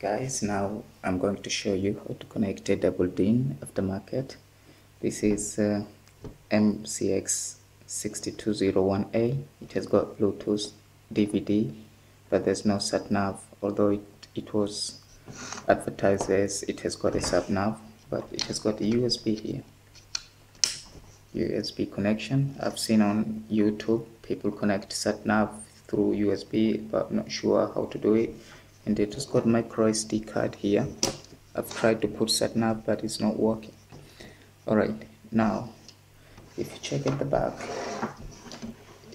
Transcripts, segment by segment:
guys now I'm going to show you how to connect a double DIN aftermarket this is uh, MCX 6201A it has got Bluetooth DVD but there's no sat nav although it, it was advertised as it has got a sat nav but it has got a USB here. USB connection. I've seen on YouTube people connect sat nav through USB but not sure how to do it and it has got micro SD card here. I've tried to put satnav but it's not working. Alright now if you check at the back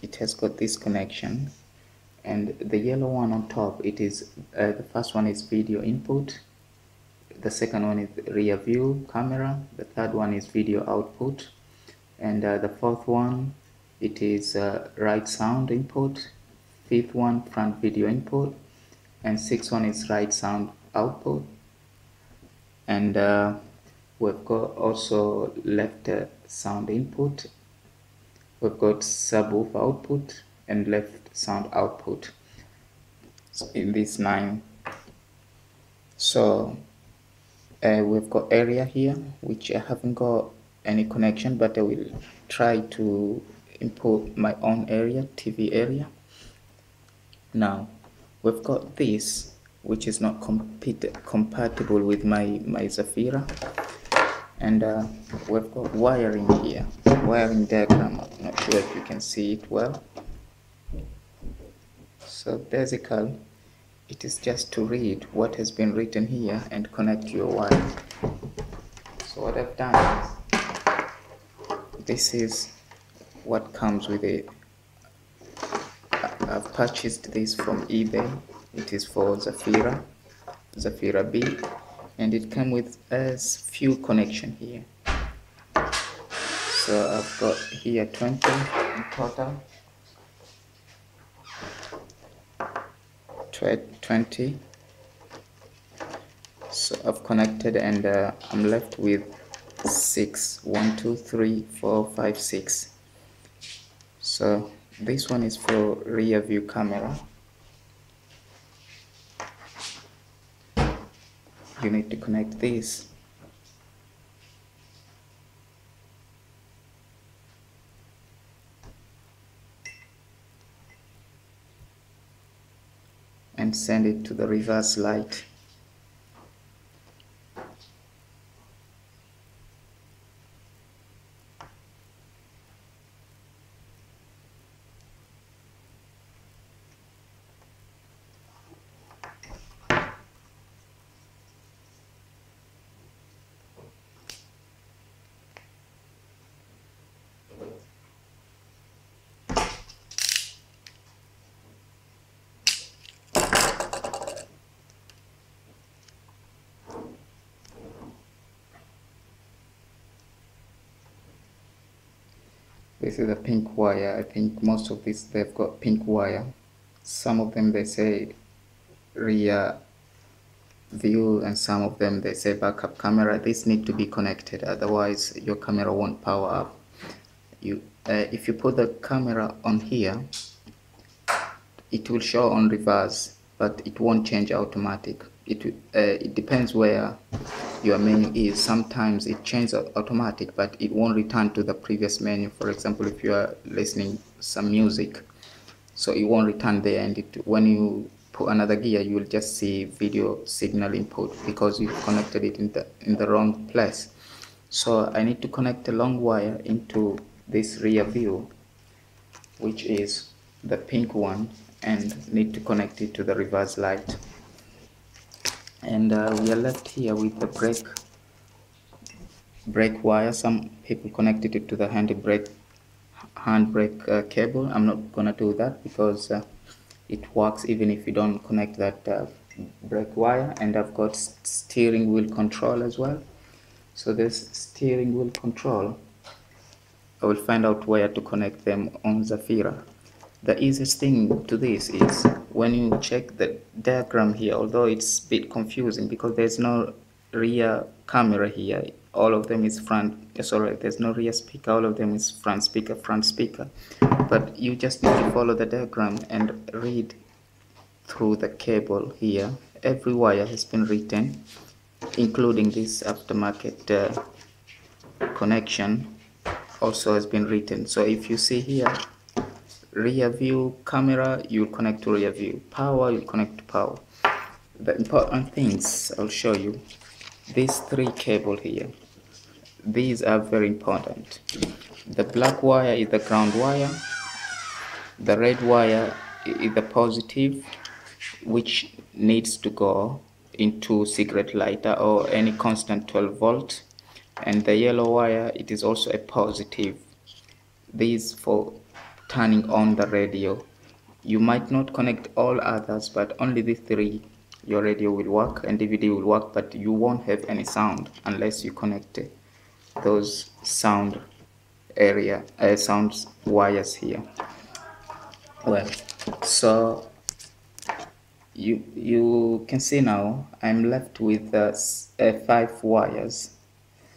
it has got this connection. And the yellow one on top it is uh, the first one is video input. The second one is rear view camera. The third one is video output. And uh, the fourth one it is uh, right sound input. Fifth one front video input and sixth one is right sound output. And uh, we've got also left uh, sound input. We've got subwoofer output and left sound output so in these nine. So uh, we've got area here which I haven't got any connection but I will try to import my own area TV area. Now we've got this which is not compatible with my my Zafira. And uh, we've got wiring here wiring diagram. I'm not sure if you can see it well. So basically it is just to read what has been written here and connect your wire. So what I've done is this is what comes with it I've purchased this from eBay. It is for Zafira Zafira B and it came with a few connection here. So I've got here 20 in total. 20 so I've connected and uh, I'm left with six one two three four five six. So this one is for rear view camera. You need to connect this. And send it to the reverse light this is a pink wire. I think most of these they've got pink wire. Some of them they say rear view and some of them they say backup camera. These need to be connected otherwise your camera won't power up. You uh, if you put the camera on here it will show on reverse but it won't change automatic. It uh, it depends where your menu is sometimes it changes automatic but it won't return to the previous menu. For example if you are listening some music so it won't return there. And it, when you put another gear you will just see video signal input because you connected it in the in the wrong place. So I need to connect a long wire into this rear view which is the pink one and need to connect it to the reverse light and uh, we are left here with the brake brake wire. Some people connected it to the handbrake handbrake uh, cable. I'm not gonna do that because uh, it works even if you don't connect that uh, brake wire. And I've got steering wheel control as well. So this steering wheel control I will find out where to connect them on Zafira. The easiest thing to this is when you check the diagram here although it's a bit confusing because there's no rear camera here all of them is front sorry there's no rear speaker all of them is front speaker front speaker. But you just need to follow the diagram and read through the cable here. Every wire has been written including this aftermarket uh, connection also has been written. So if you see here rear view camera you connect to rear view power you connect to power. The important things I'll show you these three cable here these are very important. The black wire is the ground wire the red wire is the positive which needs to go into cigarette lighter or any constant 12 volt and the yellow wire it is also a positive. These for turning on the radio. You might not connect all others but only these three. Your radio will work and DVD will work but you won't have any sound unless you connect those sound area uh, sound wires here. Well so you you can see now I'm left with uh, uh, five wires.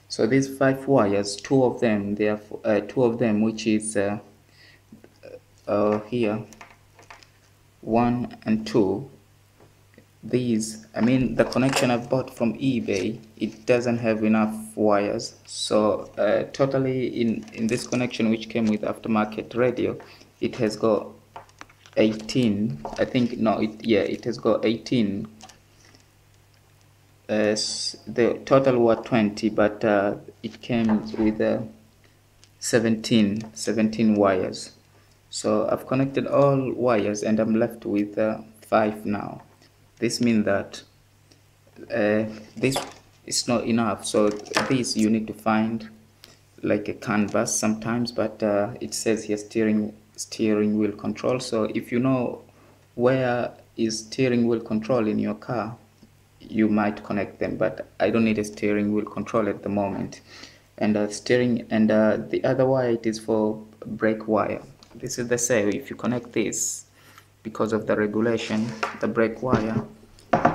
So these five wires two of them they are uh, two of them which is uh, here. One and two. These I mean the connection I've bought from eBay it doesn't have enough wires. So uh, totally in in this connection which came with aftermarket radio it has got 18 I think no it yeah it has got 18 as uh, the total were 20 but uh, it came with uh, 17 17 wires so I've connected all wires and I'm left with uh, 5 now. This means that uh, this is not enough. So this you need to find like a CAN bus sometimes but uh, it says here steering steering wheel control. So if you know where is steering wheel control in your car you might connect them but I don't need a steering wheel control at the moment. And uh, steering and uh, the other wire it is for brake wire this is the same if you connect this because of the regulation the brake wire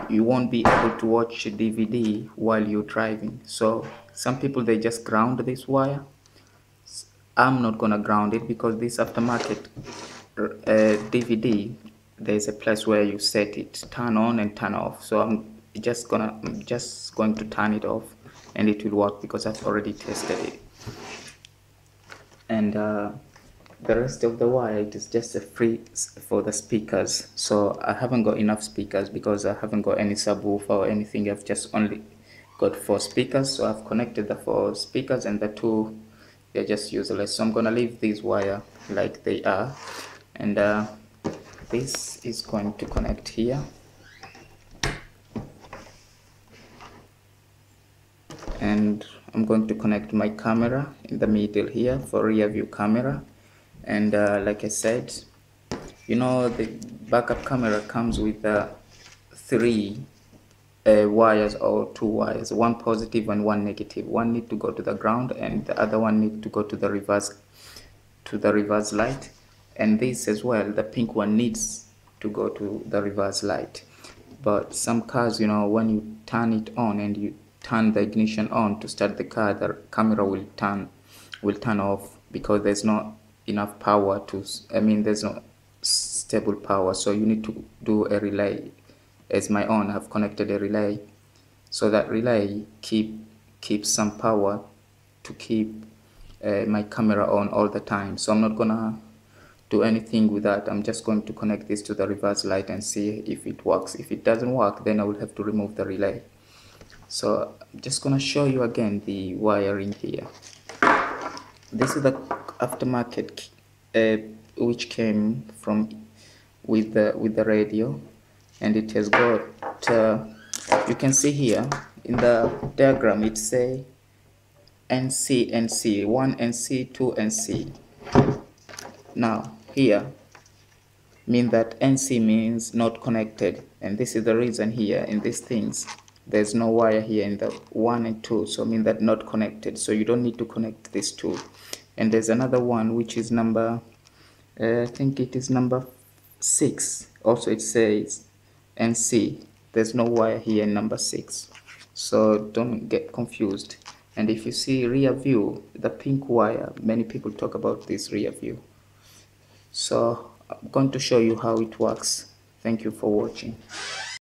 you won't be able to watch DVD while you're driving. So some people they just ground this wire. I'm not gonna ground it because this aftermarket uh, DVD there's a place where you set it turn on and turn off. So I'm just gonna I'm just going to turn it off and it will work because I've already tested it. And uh, the rest of the wire it is just a free for the speakers. So I haven't got enough speakers because I haven't got any subwoofer or anything. I've just only got four speakers. So I've connected the four speakers and the two they're just useless. So I'm gonna leave these wire like they are. And uh, this is going to connect here. And I'm going to connect my camera in the middle here for rear view camera and uh, like I said you know the backup camera comes with uh, three uh, wires or two wires. One positive and one negative. One need to go to the ground and the other one need to go to the reverse to the reverse light. And this as well the pink one needs to go to the reverse light. But some cars you know when you turn it on and you turn the ignition on to start the car the camera will turn will turn off because there's not enough power to I mean there's no stable power so you need to do a relay. As my own I've connected a relay. So that relay keep keeps some power to keep uh, my camera on all the time. So I'm not gonna do anything with that. I'm just going to connect this to the reverse light and see if it works. If it doesn't work then I will have to remove the relay. So I'm just gonna show you again the wiring here. This is the aftermarket uh, which came from with the with the radio. And it has got uh, you can see here in the diagram it say NC NC 1 NC 2 NC now here mean that NC means not connected. And this is the reason here in these things there's no wire here in the 1 and 2 so mean that not connected. So you don't need to connect these two and there's another one which is number uh, I think it is number 6 also it says NC there's no wire here in number 6 so don't get confused. And if you see rear view the pink wire many people talk about this rear view. So I'm going to show you how it works. Thank you for watching